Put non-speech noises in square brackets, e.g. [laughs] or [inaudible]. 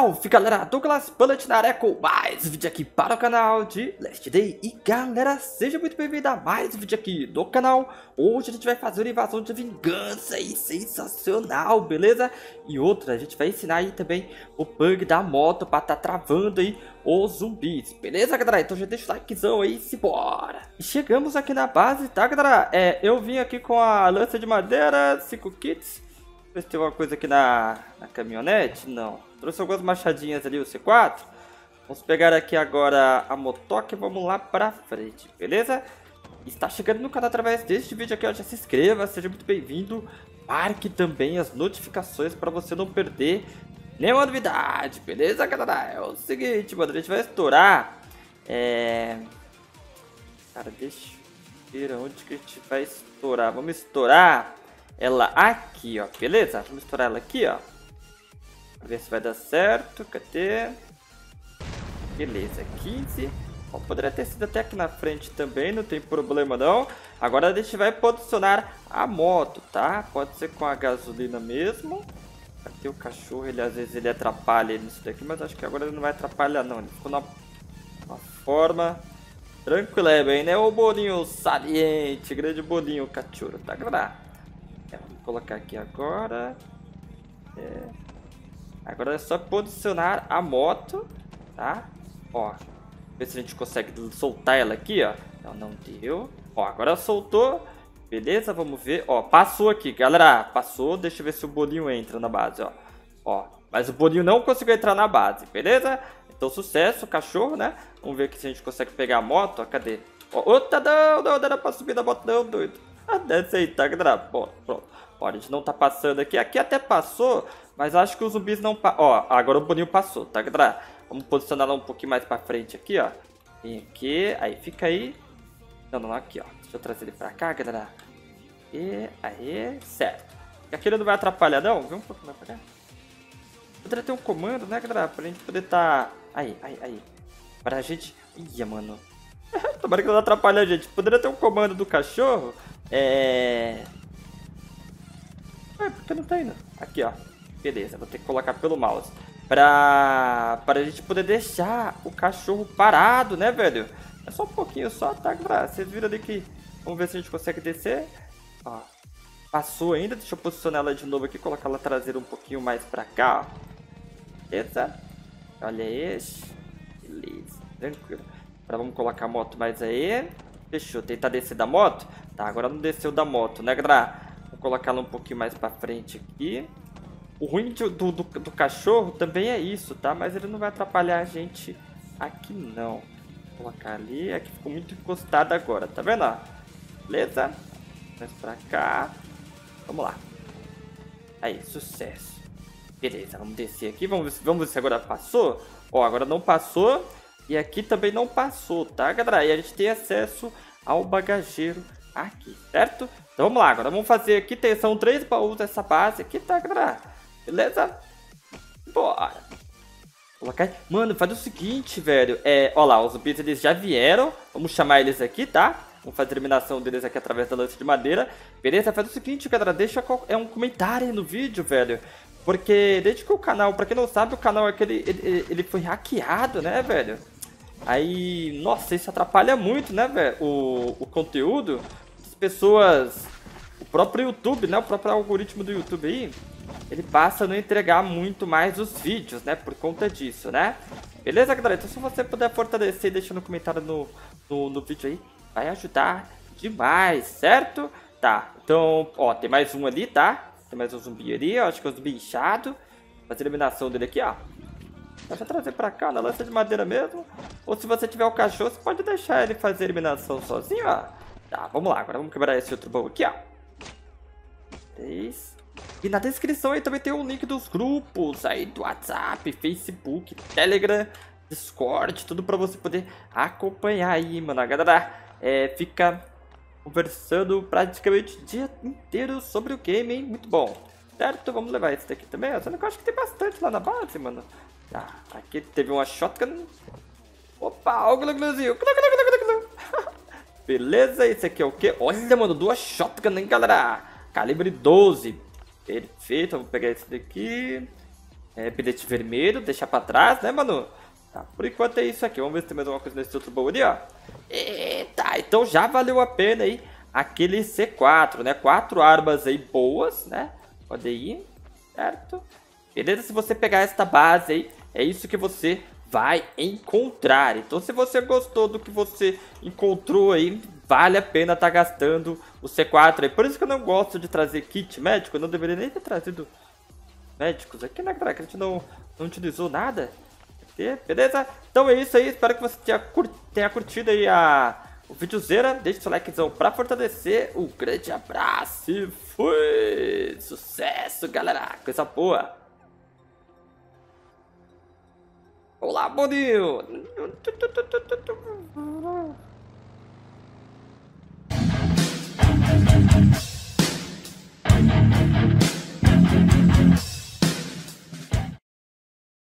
Salve galera, Douglas Bullet na área mais um vídeo aqui para o canal de Last Day E galera, seja muito bem-vindo a mais vídeo aqui do canal Hoje a gente vai fazer uma invasão de vingança aí, sensacional, beleza? E outra, a gente vai ensinar aí também o bug da moto para tá travando aí os zumbis Beleza galera? Então já deixa o likezão aí, E chegamos aqui na base, tá galera? É, eu vim aqui com a lança de madeira, 5 kits Ver se tem alguma coisa aqui na, na caminhonete? Não. Trouxe algumas machadinhas ali, o C4. Vamos pegar aqui agora a motoca e vamos lá pra frente, beleza? Está chegando no canal através deste vídeo aqui, ó, já se inscreva, seja muito bem-vindo. Marque também as notificações para você não perder nenhuma novidade, beleza, galera? É o seguinte, mano, a gente vai estourar. É... Cara, deixa eu ver onde que a gente vai estourar. Vamos estourar ela aqui, ó, beleza? Vamos estourar ela aqui, ó. Pra ver se vai dar certo. Cadê? Beleza, 15. Ó, poderia ter sido até aqui na frente também, não tem problema não. Agora a gente vai posicionar a moto, tá? Pode ser com a gasolina mesmo. Aqui o cachorro, ele às vezes ele atrapalha nisso daqui, mas acho que agora ele não vai atrapalhar não. Ele ficou na uma forma tranquila, é bem, né? O bolinho saliente, grande bolinho cachorro, tá, galera? É, vamos colocar aqui agora. É. Agora é só posicionar a moto, tá? Ó, ver se a gente consegue soltar ela aqui, ó. Não, não deu. Ó, agora soltou. Beleza, vamos ver. Ó, passou aqui, galera. Passou. Deixa eu ver se o bolinho entra na base, ó. Ó, mas o bolinho não conseguiu entrar na base, beleza? Então, sucesso, cachorro, né? Vamos ver aqui se a gente consegue pegar a moto. Ó, cadê? Ó, outra, não, não, não era pra subir na moto, não, doido. [laughs] Ser tá, galera. Pronto. Ó, a gente não tá passando aqui. Aqui até passou, mas acho que os zumbis não... Pa... Ó, agora o boninho passou, tá, galera? Vamos posicionar ela um pouquinho mais pra frente aqui, ó. Vem aqui, aí fica aí. Não, não, aqui, ó. Deixa eu trazer ele pra cá, galera. E aí, certo. Aquele não vai atrapalhar, não? Vem um pouco mais pra cá. Poderia ter um comando, né, galera? Pra gente poder tá... Aí, aí, aí. Pra gente... Ia, mano. [laughs] Tomara que não atrapalhe a gente. Poderia ter um comando do cachorro. É... Ué, por que não tá indo? Aqui, ó. Beleza, vou ter que colocar pelo mouse. Pra... Pra gente poder deixar o cachorro parado, né, velho? É só um pouquinho, só, tá, galera? Vocês viram ali que... Vamos ver se a gente consegue descer. Ó. Passou ainda. Deixa eu posicionar ela de novo aqui. Colocar ela traseira um pouquinho mais pra cá, ó. Beleza? Olha esse. Beleza. Tranquilo. Agora vamos colocar a moto mais aí. Fechou. Tentar descer da moto. Tá, agora não desceu da moto, né, galera? Vou colocar ela um pouquinho mais pra frente aqui. O ruim do, do, do, cachorro também é isso, tá? Mas ele não vai atrapalhar a gente aqui, não. Vou colocar ali. Aqui ficou muito encostado agora, tá vendo? Beleza? Mais pra cá. Vamos lá. Aí, sucesso. Beleza, vamos descer aqui. Vamos vamos ver se agora passou. Ó, agora não passou. E aqui também não passou, tá, galera? E a gente tem acesso ao bagageiro aqui, certo? Então vamos lá, agora vamos fazer aqui, tem, são três baús dessa base aqui, tá, galera? Beleza? Bora! Colocar... Mano, faz o seguinte, velho. É, ó lá, os zumbis eles já vieram. Vamos chamar eles aqui, tá? Vamos fazer a eliminação deles aqui através da lança de madeira. Beleza? Faz o seguinte, galera. Deixa é um comentário aí no vídeo, velho. Porque desde que o canal, pra quem não sabe, o canal é que ele, ele, ele foi hackeado, né, velho? Aí, nossa, isso atrapalha muito, né, velho? O, o conteúdo. As pessoas. O próprio YouTube, né? O próprio algoritmo do YouTube aí. Ele passa a não entregar muito mais os vídeos, né? Por conta disso, né? Beleza, galera? Então, se você puder fortalecer, deixa no comentário no, no, no vídeo aí. Vai ajudar demais, certo? Tá, então, ó, tem mais um ali, tá? Tem mais um zumbi ali, ó, acho que é o zumbi inchado. Fazer a eliminação dele aqui, ó. É só trazer pra cá, na lança de madeira mesmo. Ou se você tiver o cachorro, você pode deixar ele fazer eliminação sozinho, ó. Tá, vamos lá. Agora vamos quebrar esse outro baú aqui, ó. Três. E na descrição aí também tem o link dos grupos aí do WhatsApp, Facebook, Telegram, Discord, tudo pra você poder acompanhar aí, mano. A galera é, fica conversando praticamente o dia inteiro sobre o game, hein? Muito bom. Certo? Vamos levar esse daqui também. Que eu acho que tem bastante lá na base, mano. Tá, aqui teve uma shotgun. Opa, o glu-gluzinho. [laughs] Beleza, esse aqui é o quê? Olha, mano, duas shotgun, hein, galera? Calibre 12. Perfeito, vou pegar esse daqui. É, bilhete vermelho, deixar pra trás, né, mano? Tá, por enquanto é isso aqui. Vamos ver se tem mais alguma coisa nesse outro baú ali, ó. Eita, então já valeu a pena aí aquele C4, né? Quatro armas aí boas, né? Pode ir, certo? Beleza? Se você pegar esta base aí, é isso que você vai encontrar. Então, se você gostou do que você encontrou aí, vale a pena estar tá gastando o C4 aí. Por isso que eu não gosto de trazer kit médico, eu não deveria nem ter trazido médicos. Aqui na Crack a gente não, não utilizou nada. Beleza? Então é isso aí, espero que você tenha, cur tenha curtido aí a, o videozeira. Deixe seu likezão pra fortalecer. Um grande abraço e fui! Sucesso, galera! Coisa boa! Olá, Boninho!